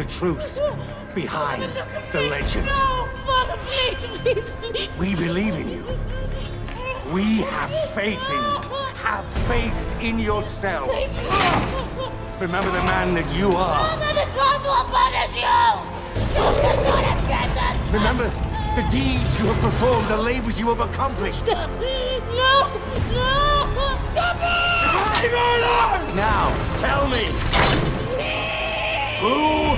the truth behind the legend. No, Father, please, please, please. We believe in you. We have faith in you. Have faith in yourself. Remember the man that you are. Father, the God will punish you! You cannot escape! Remember the deeds you have performed, the labors you have accomplished. No! No! Stop it! Now, tell me. Who?